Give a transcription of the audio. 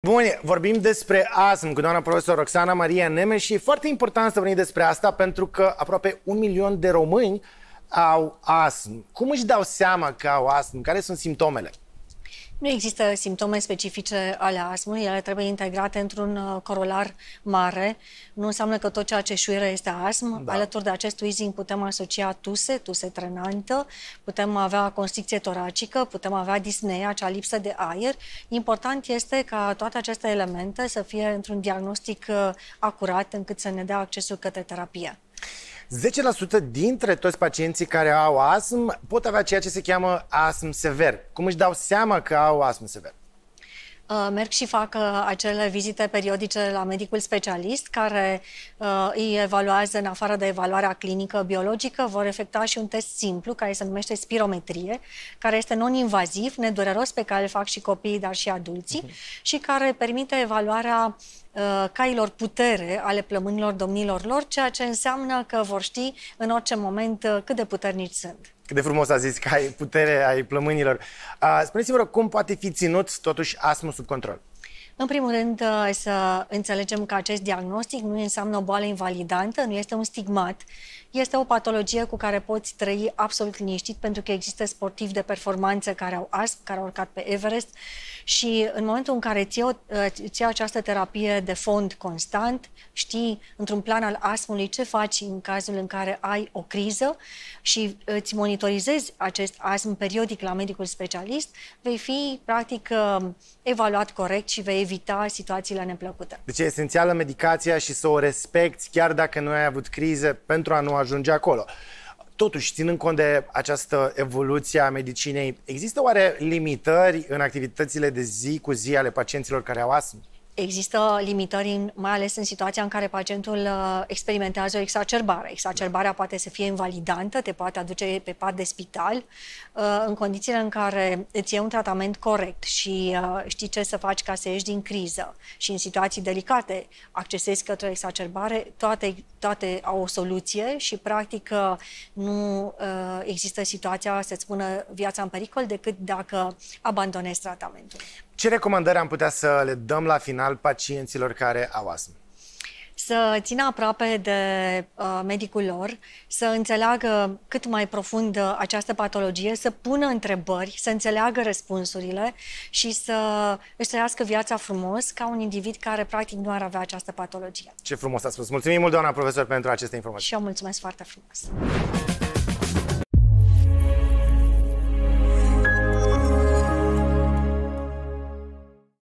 Bun, vorbim despre astm cu doamna profesor Roxana Maria Nemes și e foarte important să vorbim despre asta pentru că aproape un milion de români au astm. Cum își dau seama că au astm? Care sunt simptomele? Nu există simptome specifice ale astmului, ele trebuie integrate într-un uh, corolar mare. Nu înseamnă că tot ceea ce șuieră este astm. Da. Alături de acest wheezing putem asocia tuse, tuse trenantă, putem avea constricție toracică, putem avea disnee, acea lipsă de aer. Important este ca toate aceste elemente să fie într-un diagnostic uh, acurat încât să ne dea accesul către terapie. 10% dintre toți pacienții care au astm pot avea ceea ce se cheamă astm sever. Cum își dau seama că au astm sever? Uh, merg și fac uh, acele vizite periodice la medicul specialist care uh, îi evaluează în afară de evaluarea clinică biologică, vor efectua și un test simplu care se numește spirometrie, care este non-invaziv, nedureros, pe care îl fac și copiii, dar și adulții uh-huh. și care permite evaluarea uh, cailor putere ale plămânilor domnilor lor, ceea ce înseamnă că vor ști în orice moment uh, cât de puternici sunt. Cât de frumos a zis că ai putere ai plămânilor. Uh, spuneți-vă rog, cum poate fi ținut totuși astmul sub control? În primul rând, uh, să înțelegem că acest diagnostic nu înseamnă o boală invalidantă, nu este un stigmat, este o patologie cu care poți trăi absolut liniștit, pentru că există sportivi de performanță care au astm, care au urcat pe Everest și în momentul în care ții, o, uh, ții această terapie de fond constant, știi într-un plan al astmului ce faci în cazul în care ai o criză și îți monitorizezi acest astm periodic la medicul specialist, vei fi practic uh, evaluat corect și vei evita situațiile neplăcute. Deci e esențială medicația și să o respecti chiar dacă nu ai avut crize pentru a nu ajunge acolo. Totuși, ținând cont de această evoluție a medicinei, există oare limitări în activitățile de zi cu zi ale pacienților care au astm? Există limitări, mai ales în situația în care pacientul uh, experimentează o exacerbare. Exacerbarea poate să fie invalidantă, te poate aduce pe pat de spital, uh, în condițiile în care îți iei un tratament corect și uh, știi ce să faci ca să ieși din criză și în situații delicate accesezi către o exacerbare, toate, toate au o soluție și practic nu există situația să-ți pună viața în pericol decât dacă abandonezi tratamentul. Ce recomandări am putea să le dăm la final pacienților care au astm? Să țină aproape de uh, medicul lor, să înțeleagă cât mai profund uh, această patologie, să pună întrebări, să înțeleagă răspunsurile și să își trăiască viața frumos ca un individ care practic nu ar avea această patologie. Ce frumos a spus! Mulțumim mult, doamna profesor, pentru aceste informații. Și eu mulțumesc foarte frumos!